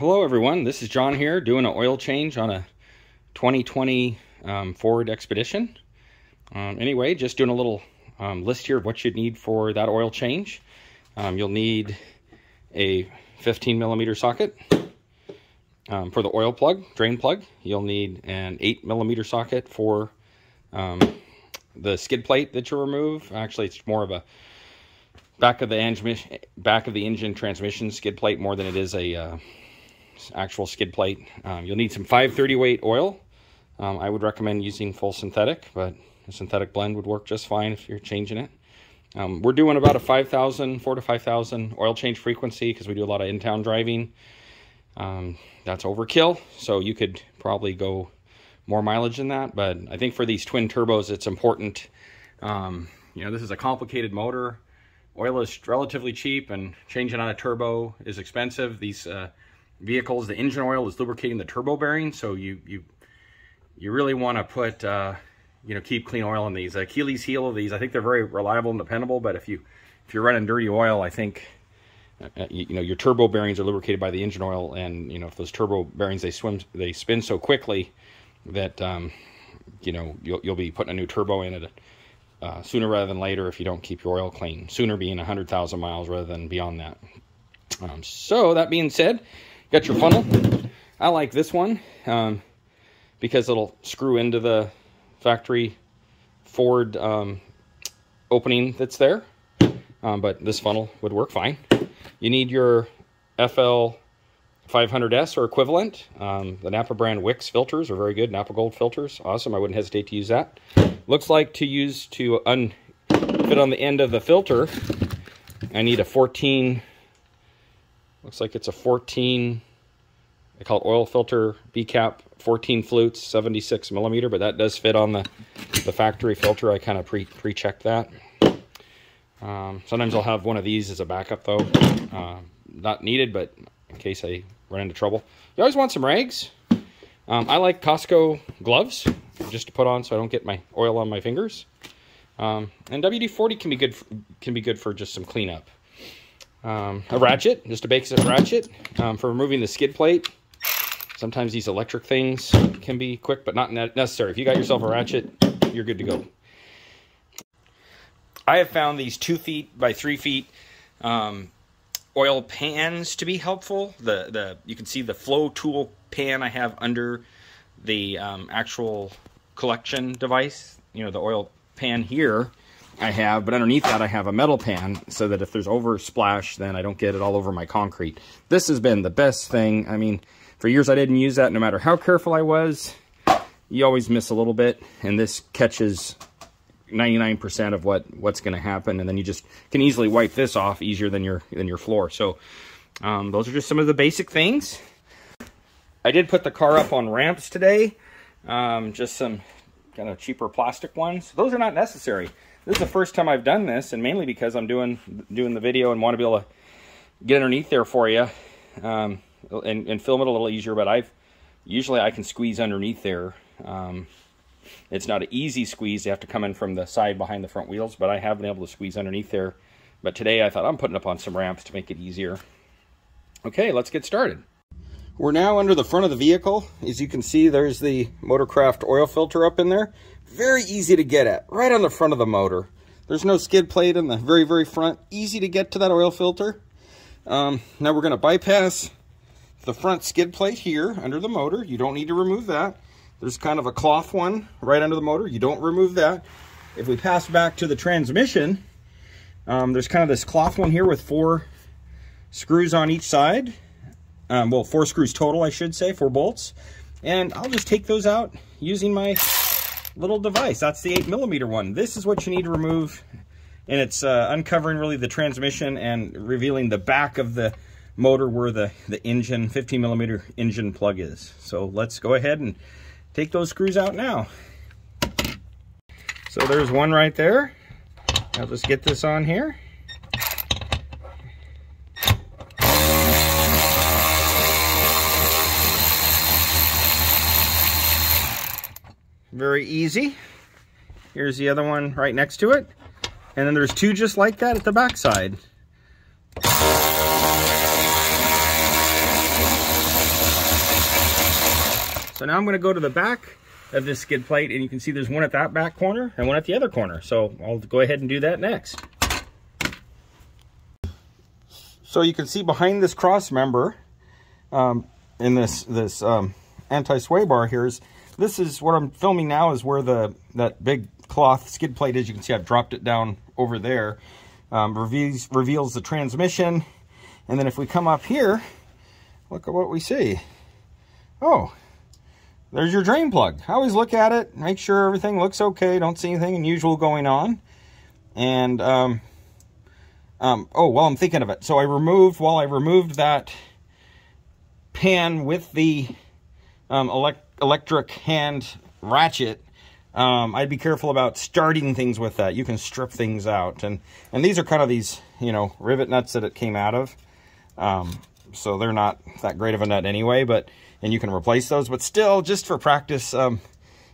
Hello everyone, this is John here doing an oil change on a 2020 um, Ford Expedition. Um, anyway, just doing a little um, list here of what you'd need for that oil change. Um, you'll need a 15 millimeter socket um, for the oil plug, drain plug. You'll need an 8 millimeter socket for um, the skid plate that you remove. Actually, it's more of a back of the engine back of the engine transmission skid plate more than it is a uh, actual skid plate. Um, you'll need some 530 weight oil. Um, I would recommend using full synthetic, but a synthetic blend would work just fine if you're changing it. Um, we're doing about a 5,000, 4 to 5,000 oil change frequency because we do a lot of in-town driving. Um, that's overkill, so you could probably go more mileage than that, but I think for these twin turbos, it's important. Um, you know, this is a complicated motor. Oil is relatively cheap and changing on a turbo is expensive. These uh, vehicles, the engine oil is lubricating the turbo bearing, so you you you really want to put uh, you know keep clean oil in these. Achilles heel of these, I think they're very reliable and dependable, but if you if you're running dirty oil, I think uh, you, you, know your turbo bearings are lubricated by the engine oil, and you know if those turbo bearings they swim they spin so quickly that um, you know you'll you'll be putting a new turbo in it. Uh, sooner rather than later if you don't keep your oil clean. Sooner being 100,000 miles rather than beyond that. Um, so that being said, Got your funnel. I like this one um, because it'll screw into the factory Ford um, opening that's there. Um, but this funnel would work fine. You need your FL 500S or equivalent. Um, the Napa brand Wix filters are very good. Napa Gold filters, awesome. I wouldn't hesitate to use that. Looks like to use to un fit on the end of the filter, I need a 14 Looks like it's a 14, I call it oil filter B-cap, 14 flutes, 76 millimeter, but that does fit on the, the factory filter. I kind of pre, pre-checked that. Um, sometimes I'll have one of these as a backup though. Uh, not needed, but in case I run into trouble. You always want some rags. Um, I like Costco gloves just to put on so I don't get my oil on my fingers. Um, and WD-40 can be good for, can be good for just some cleanup. Um, a ratchet, just a basic ratchet um, for removing the skid plate. Sometimes these electric things can be quick, but not necessary. If you got yourself a ratchet, you're good to go. I have found these two feet by three feet um, oil pans to be helpful. The the you can see the FloTool pan I have under the um, actual collection device. You know the oil pan here I have, but underneath that I have a metal pan so that if there's oversplash, then I don't get it all over my concrete. This has been the best thing. I mean, for years I didn't use that no matter how careful I was. You always miss a little bit, and this catches 99% of what what's going to happen, and then you just can easily wipe this off easier than your than your floor. So um, those are just some of the basic things. I did put the car up on ramps today, um, just some kind of cheaper plastic ones. Those are not necessary. This is the first time I've done this, and mainly because I'm doing doing the video and want to be able to get underneath there for you um, and, and film it a little easier. But I've usually I can squeeze underneath there. Um, it's not an easy squeeze. You have to come in from the side behind the front wheels, but I have been able to squeeze underneath there. But today I thought I'm putting up on some ramps to make it easier. Okay, let's get started. We're now under the front of the vehicle. As you can see, there's the Motorcraft oil filter up in there. Very easy to get at, right on the front of the motor. There's no skid plate in the very, very front. Easy to get to that oil filter. Um, now we're going to bypass the front skid plate here under the motor. You don't need to remove that. There's kind of a cloth one right under the motor. You don't remove that. If we pass back to the transmission, um, there's kind of this cloth one here with four screws on each side. Um, well, four screws total, I should say, four bolts. And I'll just take those out using my little device. That's the 8 millimeter one. This is what you need to remove, and it's uh, uncovering really the transmission and revealing the back of the motor where the, the engine, 15 millimeter engine plug is. So let's go ahead and take those screws out now. So there's one right there. I'll just get this on here. Very easy. Here's the other one right next to it. And then there's two just like that at the back side. So now I'm going to go to the back of this skid plate and you can see there's one at that back corner and one at the other corner. So I'll go ahead and do that next. So you can see behind this cross member um, in this this um, anti-sway bar here is this is what I'm filming now is where the that big cloth skid plate is. You can see I've dropped it down over there. Um, reveals, reveals the transmission. And then if we come up here, look at what we see. Oh, there's your drain plug. I always look at it, make sure everything looks okay. Don't see anything unusual going on. And, um, um, oh, well, I'm thinking of it. So I removed, while I removed that pan with the um, elect electric hand ratchet, um, I'd be careful about starting things with that. You can strip things out. And, and these are kind of these, you know, rivet nuts that it came out of. Um, so they're not that great of a nut anyway, but, and you can replace those, but still, just for practice, um,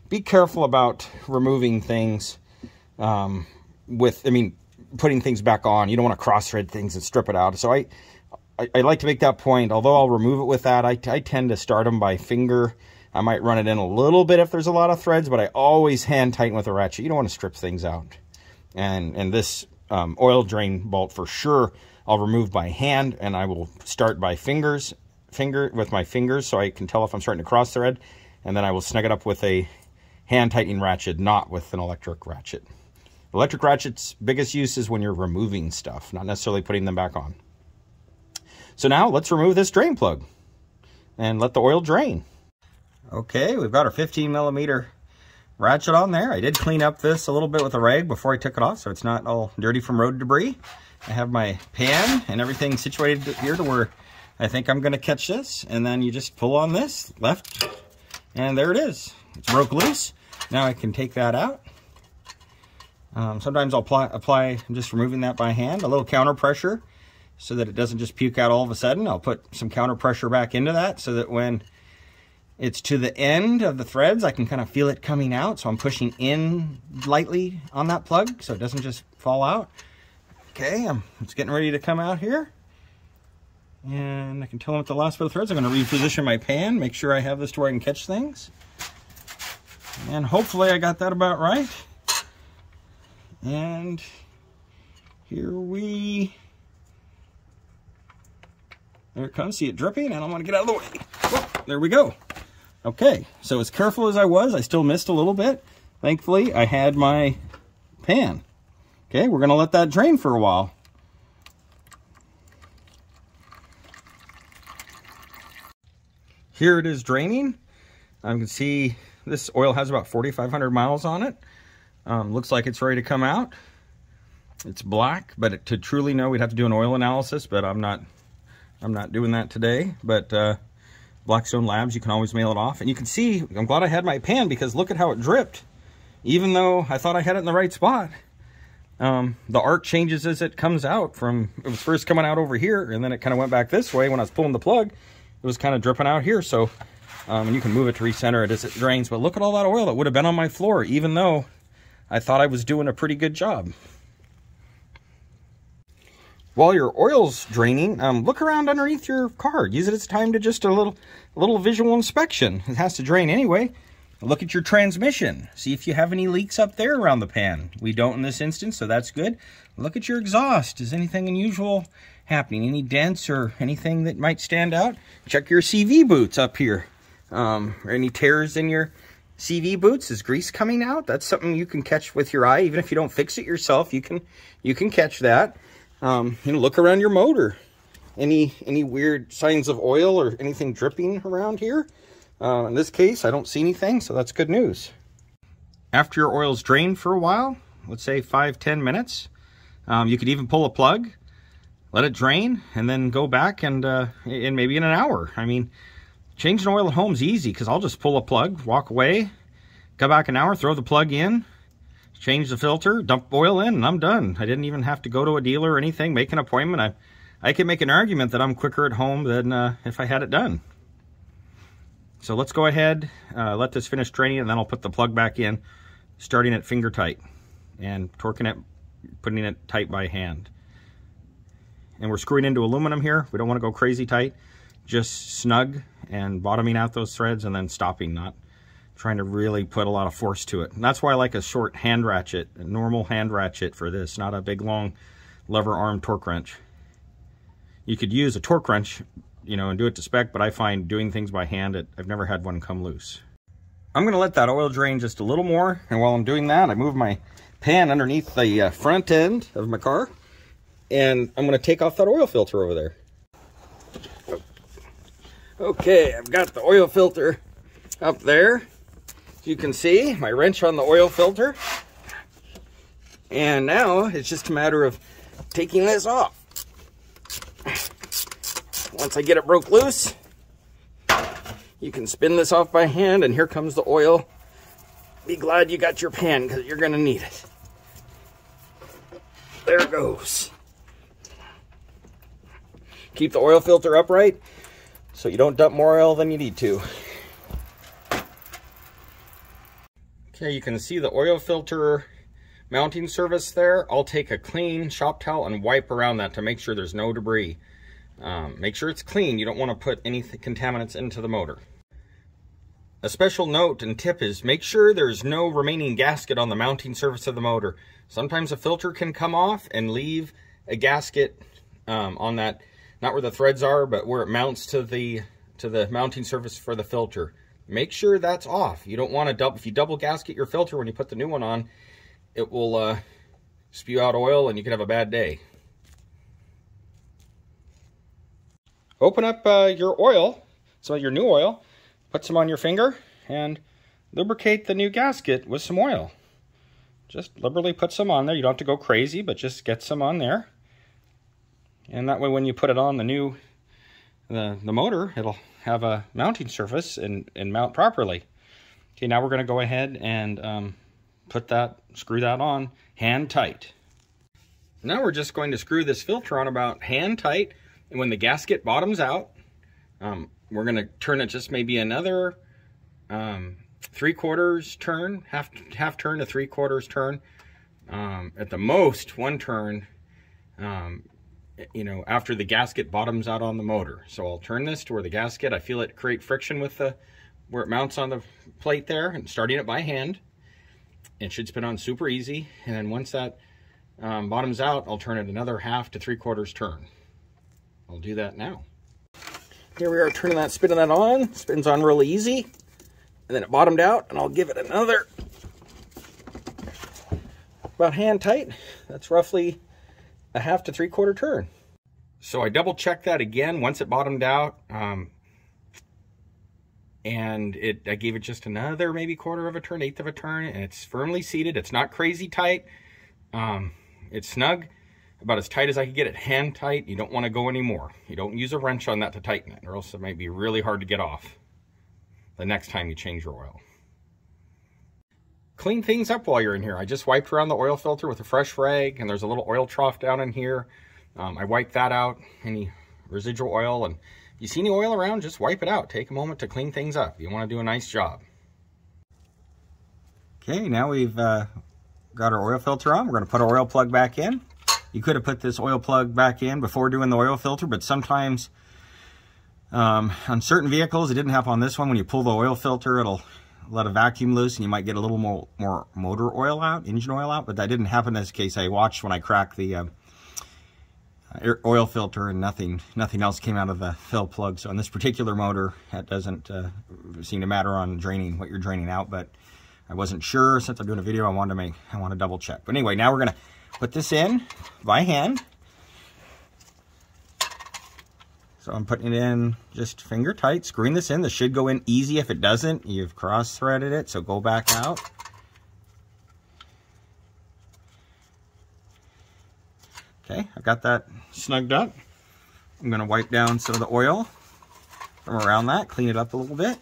be careful about removing things, um, with, I mean, putting things back on. You don't want to cross thread things and strip it out. So I, I, I like to make that point. Although I'll remove it with that, I, I tend to start them by finger I might run it in a little bit if there's a lot of threads, but I always hand tighten with a ratchet. You don't want to strip things out. And, and this um, oil drain bolt for sure I'll remove by hand and I will start by fingers, finger with my fingers so I can tell if I'm starting to cross thread. And then I will snug it up with a hand tightening ratchet, not with an electric ratchet. Electric ratchet's biggest use is when you're removing stuff, not necessarily putting them back on. So now let's remove this drain plug and let the oil drain. Okay, we've got our 15 millimeter ratchet on there. I did clean up this a little bit with a rag before I took it off, so it's not all dirty from road debris. I have my pan and everything situated here to where I think I'm gonna catch this. And then you just pull on this left, and there it is. It's broke loose. Now I can take that out. Um, sometimes I'll apply, apply, I'm just removing that by hand, a little counter pressure so that it doesn't just puke out all of a sudden. I'll put some counter pressure back into that so that when it's to the end of the threads. I can kind of feel it coming out, so I'm pushing in lightly on that plug so it doesn't just fall out. Okay, I'm, it's getting ready to come out here. And I can tell them at the last bit of threads. I'm going to reposition my pan, make sure I have this to where I can catch things. And hopefully I got that about right. And here we... There it comes. See it dripping, and I'm going to get out of the way. There we go. Okay, so as careful as I was, I still missed a little bit. Thankfully, I had my pan. Okay, we're to let that drain for a while. Here it is draining. I can see this oil has about 4,500 miles on it. Um, looks like it's ready to come out. It's black, but it, to truly know, we'd have to do an oil analysis, but I'm not, I'm not doing that today. But uh, Blackstone Labs, you can always mail it off. And you can see, I'm glad I had my pan because look at how it dripped. Even though I thought I had it in the right spot. Um, the arc changes as it comes out from, it was first coming out over here and then it kind of went back this way when I was pulling the plug. It was kind of dripping out here. So, um, and you can move it to recenter it as it drains. But look at all that oil that would have been on my floor, even though I thought I was doing a pretty good job. While your oil's draining, um, look around underneath your car. Use it as time to just a little, little visual inspection. It has to drain anyway. Look at your transmission. See if you have any leaks up there around the pan. We don't in this instance, so that's good. Look at your exhaust. Is anything unusual happening? Any dents or anything that might stand out? Check your CV boots up here. Um, any tears in your CV boots? Is grease coming out? That's something you can catch with your eye. Even if you don't fix it yourself, you can you can catch that. Um, you know, look around your motor. Any any weird signs of oil or anything dripping around here? Uh, in this case, I don't see anything, so that's good news. After your oil's drained for a while, let's say five ten minutes, um, you could even pull a plug, let it drain, and then go back and uh, in maybe in an hour. I mean, changing oil at home is easy because I'll just pull a plug, walk away, come back an hour, throw the plug in, change the filter, dump oil in, and I'm done. I didn't even have to go to a dealer or anything, make an appointment. I, I can make an argument that I'm quicker at home than uh, if I had it done. So let's go ahead, uh, let this finish draining, and then I'll put the plug back in, starting at finger tight and torquing it, putting it tight by hand. And we're screwing into aluminum here. We don't want to go crazy tight, just snug and bottoming out those threads and then stopping, not trying to really put a lot of force to it. And that's why I like a short hand ratchet, a normal hand ratchet for this, not a big long lever arm torque wrench. You could use a torque wrench, you know, and do it to spec, but I find doing things by hand, it, I've never had one come loose. I'm gonna let that oil drain just a little more, and while I'm doing that, I move my pan underneath the uh, front end of my car, and I'm gonna take off that oil filter over there. Okay, I've got the oil filter up there. You can see, my wrench on the oil filter. And now it's just a matter of taking this off. Once I get it broke loose, you can spin this off by hand and here comes the oil. Be glad you got your pan because you're gonna need it. There it goes. Keep the oil filter upright so you don't dump more oil than you need to. Okay, you can see the oil filter mounting surface there. I'll take a clean shop towel and wipe around that to make sure there's no debris. Um, make sure it's clean. You don't want to put any contaminants into the motor. A special note and tip is make sure there's no remaining gasket on the mounting surface of the motor. Sometimes a filter can come off and leave a gasket um, on that not where the threads are, but where it mounts to the to the mounting surface for the filter. Make sure that's off. You don't want to double, if you double gasket your filter when you put the new one on, it will uh, spew out oil and you could have a bad day. Open up uh, your oil, of your new oil, put some on your finger, and lubricate the new gasket with some oil. Just liberally put some on there. You don't have to go crazy, but just get some on there. And that way when you put it on the new the, the motor, it'll have a mounting surface and, and mount properly. Okay, now we're going to go ahead and um, put that, screw that on hand tight. Now we're just going to screw this filter on about hand tight. And when the gasket bottoms out, um, we're going to turn it just maybe another um, three quarters turn, half, half turn to three quarters turn. Um, at the most, one turn um, you know, after the gasket bottoms out on the motor. So I'll turn this to where the gasket, I feel it create friction with the, where it mounts on the plate there and starting it by hand. It should spin on super easy. And then once that um, bottoms out, I'll turn it another half to three quarters turn. I'll do that now. Here we are turning that, spinning that on. Spins on really easy. And then it bottomed out and I'll give it another about hand tight. That's roughly a half to three quarter turn. So I double checked that again once it bottomed out. Um, and it I gave it just another maybe quarter of a turn, eighth of a turn, and it's firmly seated. It's not crazy tight. Um, it's snug, about as tight as I could get it, hand tight. You don't want to go anymore. You don't use a wrench on that to tighten it, or else it might be really hard to get off the next time you change your oil clean things up while you're in here. I just wiped around the oil filter with a fresh rag, and there's a little oil trough down in here. Um, I wiped that out, any residual oil, and if you see any oil around, just wipe it out. Take a moment to clean things up. You want to do a nice job. Okay, now we've uh, got our oil filter on. We're going to put our oil plug back in. You could have put this oil plug back in before doing the oil filter, but sometimes um, on certain vehicles, it didn't happen on this one. When you pull the oil filter, it'll let a vacuum loose and you might get a little more, more motor oil out, engine oil out, but that didn't happen in this case. I watched when I cracked the uh, oil filter and nothing nothing else came out of the fill plug. So in this particular motor, that doesn't uh, seem to matter on draining what you're draining out, but I wasn't sure since I'm doing a video. I wanted to make, I want to double check. But anyway, now we're going to put this in by hand. So I'm putting it in just finger tight, screwing this in. This should go in easy. If it doesn't, you've cross-threaded it, so go back out. Okay, I've got that snugged up. I'm gonna wipe down some of the oil from around that, clean it up a little bit.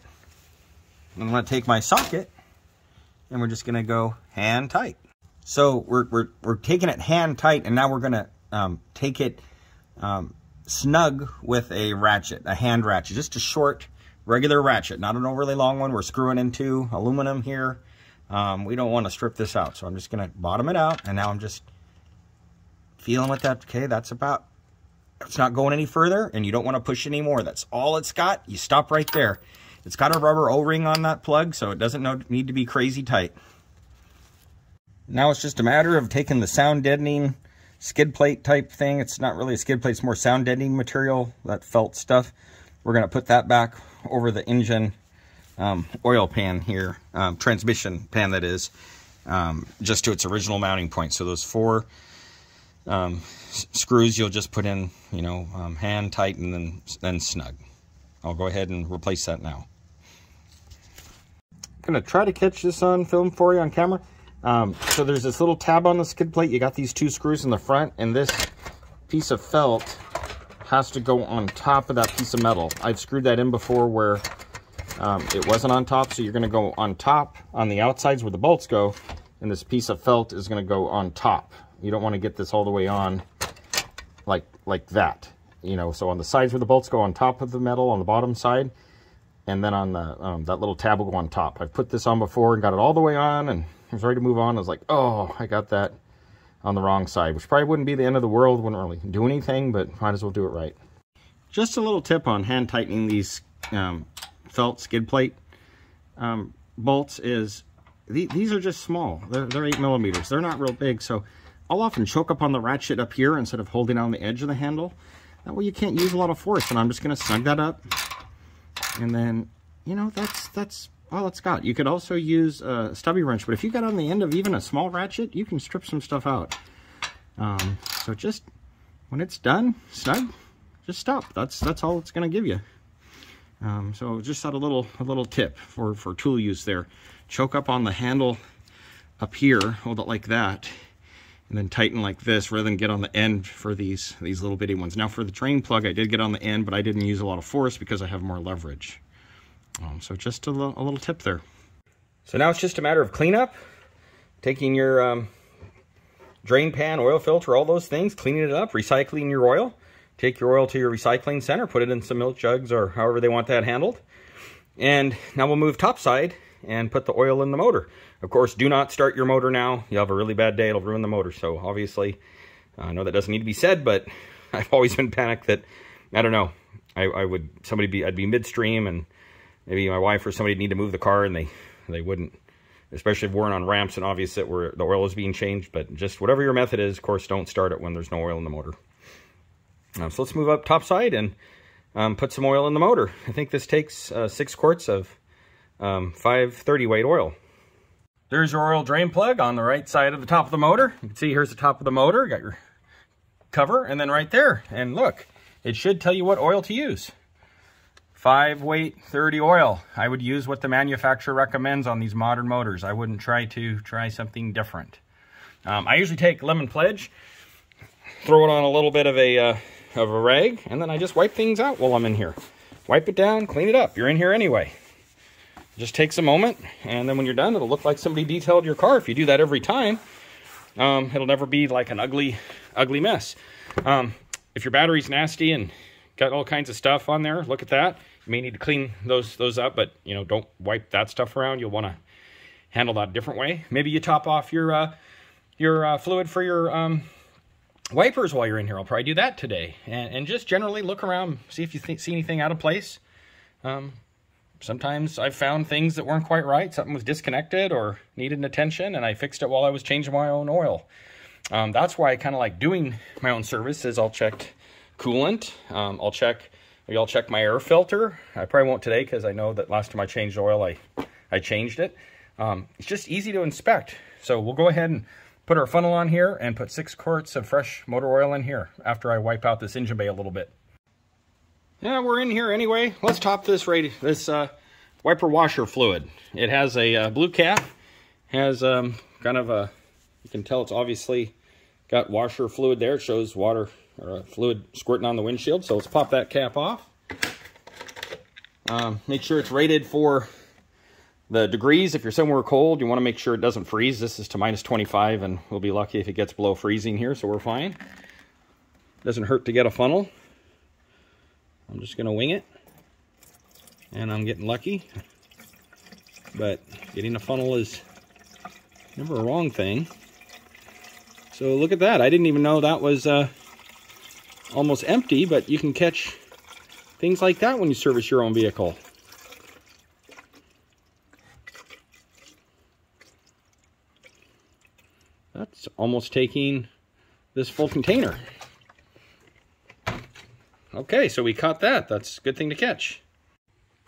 I'm gonna take my socket and we're just gonna go hand tight. So we're, we're, we're taking it hand tight and now we're gonna um, take it um, snug with a ratchet, a hand ratchet, just a short, regular ratchet, not an overly long one. We're screwing into aluminum here. Um, we don't want to strip this out, so I'm just going to bottom it out, and now I'm just feeling with that. Okay, that's about it's not going any further and you don't want to push anymore. That's all it's got. You stop right there. It's got a rubber O-ring on that plug, so it doesn't need to be crazy tight. Now it's just a matter of taking the sound deadening skid plate type thing. It's not really a skid plate, it's more sound deadening material, that felt stuff. We're going to put that back over the engine um, oil pan here, um, transmission pan that is, um, just to its original mounting point. So those four um, screws you'll just put in, you know, um, hand tight and then, then snug. I'll go ahead and replace that now. I'm going to try to catch this on film for you on camera. Um, so there's this little tab on the skid plate. You got these two screws in the front, and this piece of felt has to go on top of that piece of metal. I've screwed that in before where um, it wasn't on top, so you're going to go on top on the outsides where the bolts go, and this piece of felt is going to go on top. You don't want to get this all the way on like like that. You know, so on the sides where the bolts go on top of the metal on the bottom side, and then on the um, that little tab will go on top. I've put this on before and got it all the way on, and I was ready to move on. I was like, oh, I got that on the wrong side, which probably wouldn't be the end of the world, wouldn't really do anything, but might as well do it right. Just a little tip on hand tightening these um, felt skid plate um, bolts is, th these are just small. They're, they're eight millimeters. They're not real big, so I'll often choke up on the ratchet up here instead of holding on the edge of the handle. That way you can't use a lot of force, and I'm just gonna snug that up. And then, you know, that's, that's all it's got. You could also use a stubby wrench, but if you got on the end of even a small ratchet, you can strip some stuff out. Um, so just, when it's done, snug, just stop. That's that's all it's going to give you. Um, so just a little a little tip for, for tool use there. Choke up on the handle up here, hold it like that, and then tighten like this rather than get on the end for these, these little bitty ones. Now for the drain plug, I did get on the end, but I didn't use a lot of force because I have more leverage. Um, so just a, a, little tip there. So now it's just a matter of cleanup, taking your um, drain pan, oil filter, all those things, cleaning it up, recycling your oil. Take your oil to your recycling center, put it in some milk jugs or however they want that handled. And now we'll move topside and put the oil in the motor. Of course, do not start your motor now. You'll have a really bad day. It'll ruin the motor. So obviously, I know that doesn't need to be said, but I've always been panicked that, I don't know, I, I would, somebody be, I'd be midstream and maybe my wife or somebody need to move the car and they, they wouldn't, especially if we're on ramps and obvious that we're, the oil is being changed. But just whatever your method is, of course, don't start it when there's no oil in the motor. Um, so let's move up top side and um, put some oil in the motor. I think this takes uh, six quarts of um, 530 weight oil. There's your oil drain plug on the right side of the top of the motor. You can see here's the top of the motor. Got your cover and then right there. And look, it should tell you what oil to use. 5 weight 30 oil. I would use what the manufacturer recommends on these modern motors. I wouldn't try to try something different. Um, I usually take lemon pledge, throw it on a little bit of a, uh, of a rag, and then I just wipe things out while I'm in here. Wipe it down, clean it up. You're in here anyway. Just takes a moment, and then when you're done, it'll look like somebody detailed your car. If you do that every time, um, it'll never be like an ugly, ugly mess. Um, if your battery's nasty and got all kinds of stuff on there, look at that. May need to clean those those up, but you know, don't wipe that stuff around. You'll want to handle that a different way. Maybe you top off your uh, your uh, fluid for your um, wipers while you're in here. I'll probably do that today. And, and just generally look around, see if you see anything out of place. Um, sometimes I've found things that weren't quite right. Something was disconnected or needed an attention, and I fixed it while I was changing my own oil. Um, that's why I kind of like doing my own service is I'll check coolant. Um, I'll check I'll check my air filter. I probably won't today because I know that last time I changed oil, I, I changed it. Um, it's just easy to inspect. So we'll go ahead and put our funnel on here and put six quarts of fresh motor oil in here after I wipe out this engine bay a little bit. Yeah, we're in here anyway. Let's top this right, this uh, wiper washer fluid. It has a uh, blue cap, has um, kind of a, you can tell it's obviously got washer fluid there. It shows water or fluid squirting on the windshield. So let's pop that cap off. Um, make sure it's rated for the degrees. If you're somewhere cold, you want to make sure it doesn't freeze. This is to minus 25, and we'll be lucky if it gets below freezing here, so we're fine. Doesn't hurt to get a funnel. I'm just going to wing it, and I'm getting lucky. But getting a funnel is never a wrong thing. So look at that. I didn't even know that was... Uh, almost empty, but you can catch things like that when you service your own vehicle. That's almost taking this full container. Okay, so we caught that. That's a good thing to catch.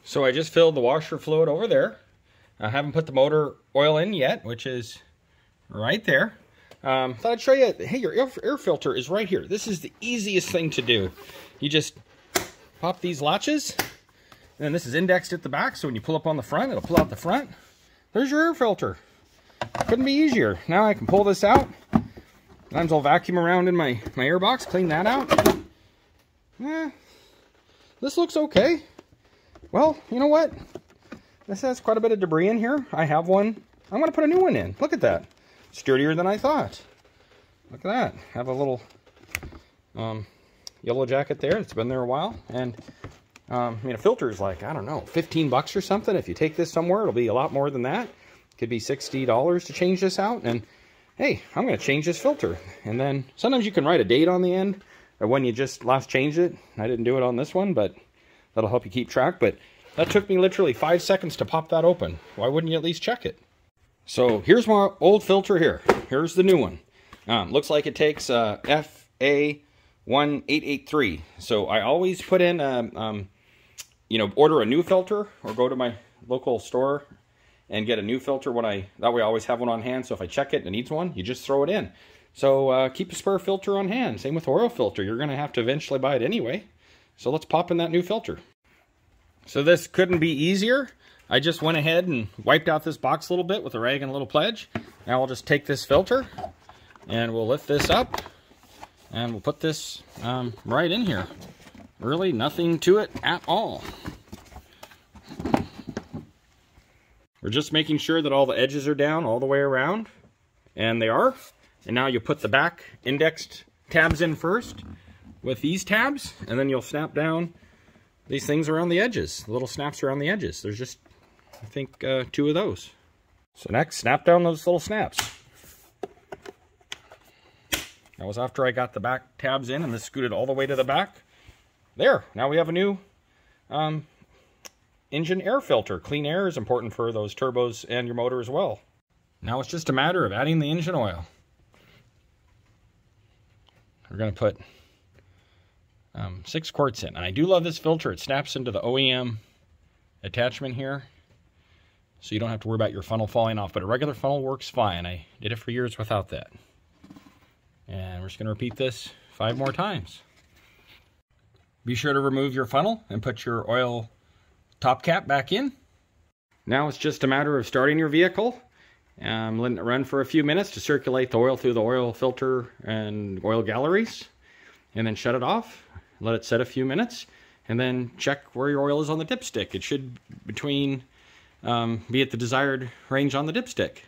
So I just filled the washer fluid over there. I haven't put the motor oil in yet, which is right there. Um, thought I'd show you, hey, your air, air filter is right here. This is the easiest thing to do. You just pop these latches, and this is indexed at the back, so when you pull up on the front, it'll pull out the front. There's your air filter. Couldn't be easier. Now I can pull this out. Sometimes I'll vacuum around in my, my air box, clean that out. Eh, this looks okay. Well, you know what? This has quite a bit of debris in here. I have one. I'm going to put a new one in. Look at that. Sturdier than I thought. Look at that. Have a little um, yellow jacket there. It's been there a while. And, um, I mean, a filter is like, I don't know, 15 bucks or something. If you take this somewhere, it'll be a lot more than that. Could be $60 to change this out. And, hey, I'm going to change this filter. And then sometimes you can write a date on the end of when you just last changed it. I didn't do it on this one, but that'll help you keep track. But that took me literally five seconds to pop that open. Why wouldn't you at least check it? So here's my old filter here. Here's the new one. Um, looks like it takes uh, FA1883. So I always put in, um, um, you know, order a new filter or go to my local store and get a new filter when I, that way I always have one on hand. So if I check it and it needs one, you just throw it in. So uh, keep a spare filter on hand. Same with oil filter. You're going to have to eventually buy it anyway. So let's pop in that new filter. So this couldn't be easier. I just went ahead and wiped out this box a little bit with a rag and a little pledge. Now I'll just take this filter and we'll lift this up and we'll put this um, right in here. Really nothing to it at all. We're just making sure that all the edges are down all the way around. And they are. And now you put the back indexed tabs in first with these tabs. And then you'll snap down these things around the edges, little snaps around the edges. There's just, I think, uh, two of those. So next, snap down those little snaps. That was after I got the back tabs in and this scooted all the way to the back. There, now we have a new um, engine air filter. Clean air is important for those turbos and your motor as well. Now it's just a matter of adding the engine oil. We're going to put um, six quarts in. And I do love this filter. It snaps into the OEM attachment here. So you don't have to worry about your funnel falling off. But a regular funnel works fine. I did it for years without that. And we're just going to repeat this five more times. Be sure to remove your funnel and put your oil top cap back in. Now it's just a matter of starting your vehicle. Um, letting it run for a few minutes to circulate the oil through the oil filter and oil galleries. And then shut it off let it set a few minutes, and then check where your oil is on the dipstick. It should between um, be at the desired range on the dipstick.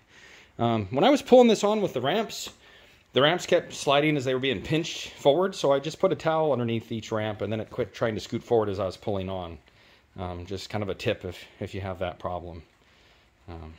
Um, when I was pulling this on with the ramps, the ramps kept sliding as they were being pinched forward, so I just put a towel underneath each ramp, and then it quit trying to scoot forward as I was pulling on. Um, just kind of a tip if, if you have that problem. Um,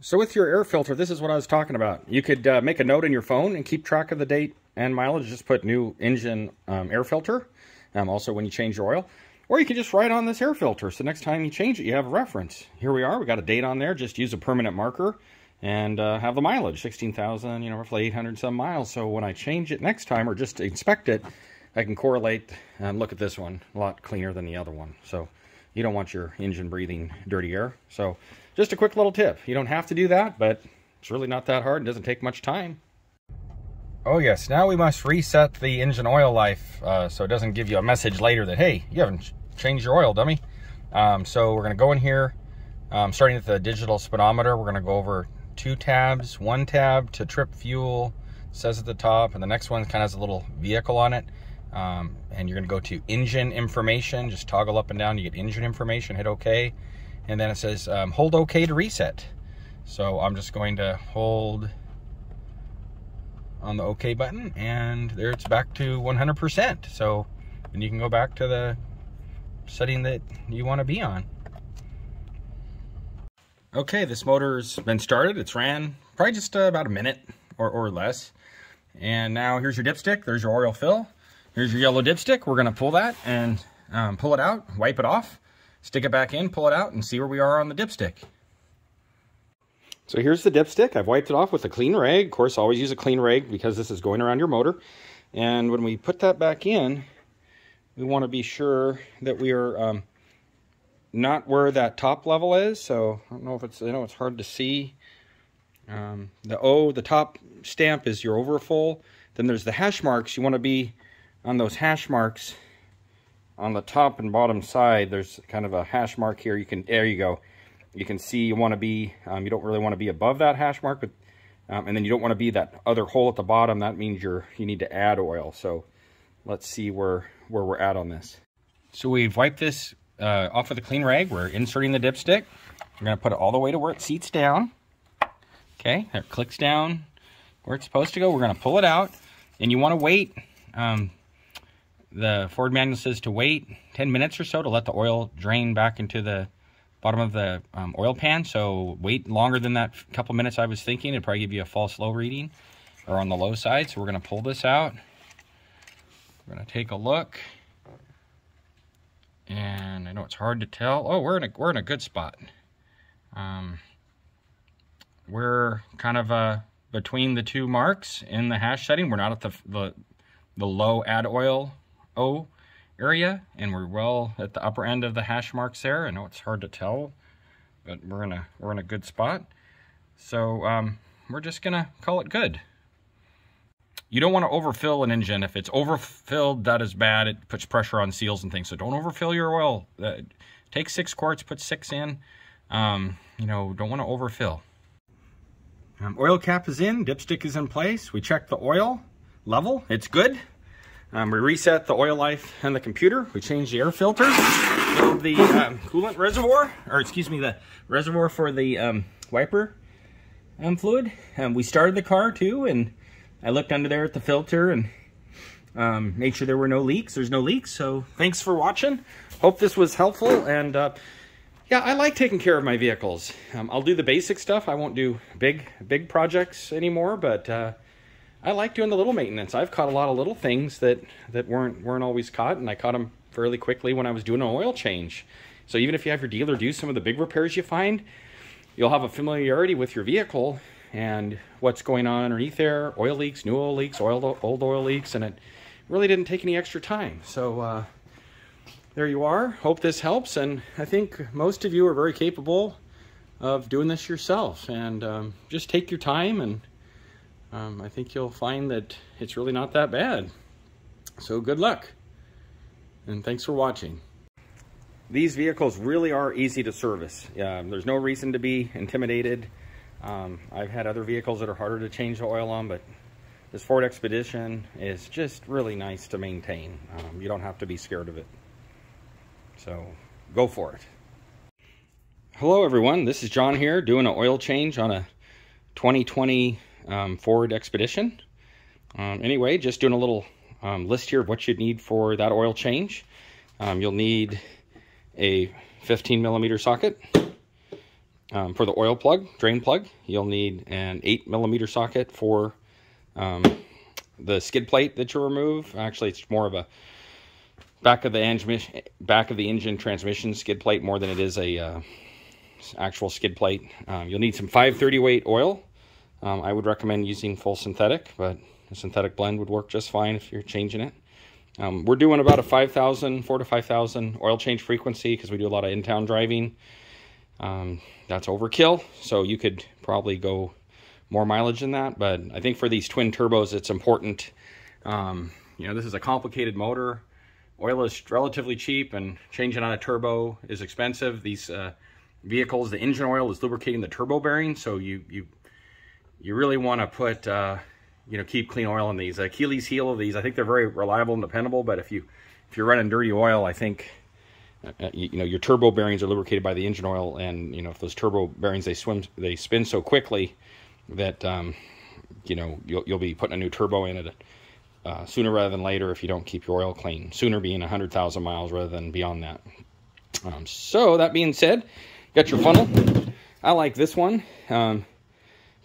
so with your air filter, this is what I was talking about. You could uh, make a note in your phone and keep track of the date and mileage, just put new engine um, air filter. Um, also, when you change your oil. Or you can just write on this air filter. So next time you change it, you have a reference. Here we are. We got a date on there. Just use a permanent marker and uh, have the mileage, 16,000, you know, roughly 800 some miles. So when I change it next time or just inspect it, I can correlate and look at this one. A lot cleaner than the other one. So you don't want your engine breathing dirty air. So just a quick little tip. You don't have to do that, but it's really not that hard. It doesn't take much time. Oh yes, now we must reset the engine oil life uh, so it doesn't give you a message later that, hey, you haven't changed your oil, dummy. Um, so we're gonna go in here, um, starting at the digital speedometer, we're gonna go over two tabs, one tab to trip fuel, says at the top, and the next one kind of has a little vehicle on it. Um, and you're gonna go to engine information, just toggle up and down, you get engine information, hit okay. And then it says um, hold okay to reset. So I'm just going to hold on the OK button, and there it's back to 100%. So then you can go back to the setting that you want to be on. Okay, this motor's been started. It's ran probably just uh, about a minute or, or less. And now here's your dipstick. There's your oil fill. Here's your yellow dipstick. We're gonna pull that and um, pull it out, wipe it off, stick it back in, pull it out, and see where we are on the dipstick. So here's the dipstick. I've wiped it off with a clean rag. Of course, always use a clean rag because this is going around your motor. And when we put that back in, we want to be sure that we are um, not where that top level is. So I don't know if it's, I know it's hard to see. Um, the O, the top stamp is your overfull. Then there's the hash marks. You want to be on those hash marks on the top and bottom side. There's kind of a hash mark here. You can, there you go. You can see you want to be, um, you don't really want to be above that hash mark, but, um, and then you don't want to be that other hole at the bottom. That means you're, you need to add oil. So let's see where, where we're at on this. So we've wiped this uh, off with a clean rag. We're inserting the dipstick. We're going to put it all the way to where it seats down. Okay, there it clicks down where it's supposed to go. We're going to pull it out, and you want to wait. Um, the Ford manual says to wait 10 minutes or so to let the oil drain back into the bottom of the um, oil pan. So wait longer than that couple minutes I was thinking. It'd probably give you a false low reading or on the low side. So we're going to pull this out. We're going to take a look. And I know it's hard to tell. Oh, we're in a, we're in a good spot. Um, we're kind of uh, between the two marks in the hash setting. We're not at the, the, the low add oil O area, and we're well at the upper end of the hash marks there. I know it's hard to tell, but we're in a, we're in a good spot. So um, we're just gonna call it good. You don't want to overfill an engine. If it's overfilled, that is bad. It puts pressure on seals and things. So don't overfill your oil. Uh, take six quarts, put six in. Um, you know, don't want to overfill. Um, oil cap is in, dipstick is in place. We check the oil level, it's good. Um, we reset the oil life on the computer. We changed the air filter, filled the um, coolant reservoir, or excuse me, the reservoir for the um, wiper um, fluid. Um, we started the car too, and I looked under there at the filter and um, made sure there were no leaks. There's no leaks, so thanks for watching. Hope this was helpful, and uh, yeah, I like taking care of my vehicles. I'll do the basic stuff. I won't do big, big projects anymore, but uh, I like doing the little maintenance. I've caught a lot of little things that, that weren't, weren't always caught, and I caught them fairly quickly when I was doing an oil change. So even if you have your dealer do some of the big repairs you find, you'll have a familiarity with your vehicle and what's going on underneath there, oil leaks, new oil leaks, oil, old oil leaks, and it really didn't take any extra time. So uh, there you are. Hope this helps, and I think most of you are very capable of doing this yourself. And um, just take your time, and um, I think you'll find that it's really not that bad. So good luck, and thanks for watching. These vehicles really are easy to service. Um, there's no reason to be intimidated. Um, I've had other vehicles that are harder to change the oil on, but this Ford Expedition is just really nice to maintain. Um, you don't have to be scared of it. So go for it. Hello everyone, this is John here doing an oil change on a 2020 um, Ford Expedition. Um, anyway, just doing a little um, list here of what you'd need for that oil change. Um, you'll need a 15 millimeter socket um, for the oil plug, drain plug. You'll need an 8 millimeter socket for um, the skid plate that you remove. Actually, it's more of a back of the engine, back of the engine transmission skid plate more than it is a uh, actual skid plate. Um, you'll need some 530 weight oil. Um, I would recommend using full synthetic, but a synthetic blend would work just fine if you're changing it. Um, we're doing about a 5,000, 4 to 5,000 oil change frequency because we do a lot of in-town driving. Um, that's overkill, so you could probably go more mileage than that, but I think for these twin turbos, it's important. Um, you know, this is a complicated motor. Oil is relatively cheap, and changing on a turbo is expensive. These uh, vehicles, the engine oil is lubricating the turbo bearing, so you you you really want to put uh, you know, keep clean oil in these. Achilles heel of these, I think they're very reliable and dependable, but if you if you're running dirty oil, I think uh, uh, you, you, know your turbo bearings are lubricated by the engine oil, and you know if those turbo bearings they swim they spin so quickly that um, you know you'll you'll be putting a new turbo in it uh, sooner rather than later if you don't keep your oil clean. Sooner being hundred thousand miles rather than beyond that. Um, so that being said, got your funnel. I like this one um,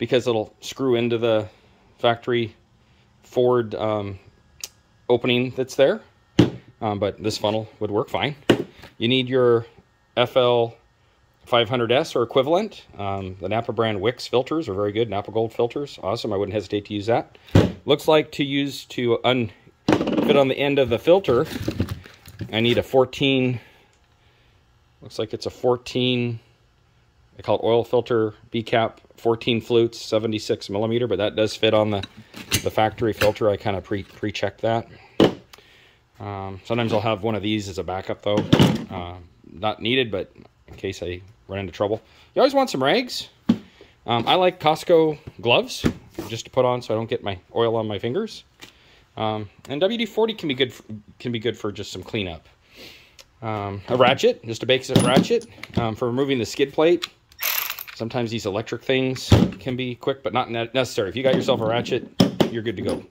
because it'll screw into the factory Ford um, opening that's there, um, but this funnel would work fine. You need your FL 500S or equivalent. Um, the Napa brand Wix filters are very good. Napa Gold filters, awesome. I wouldn't hesitate to use that. Looks like to use to un fit on the end of the filter, I need a 14, looks like it's a 14, I call it oil filter B-cap, 14 flutes, 76 millimeter, but that does fit on the, the factory filter. I kind of pre, pre-checked that. Um, sometimes I'll have one of these as a backup though. Uh, not needed, but in case I run into trouble. You always want some rags. Um, I like Costco gloves just to put on so I don't get my oil on my fingers. Um, and WD-40 can be good for, can be good for just some cleanup. Um, a ratchet, just a basic ratchet um, for removing the skid plate. Sometimes these electric things can be quick, but not necessary. If you got yourself a ratchet, you're good to go.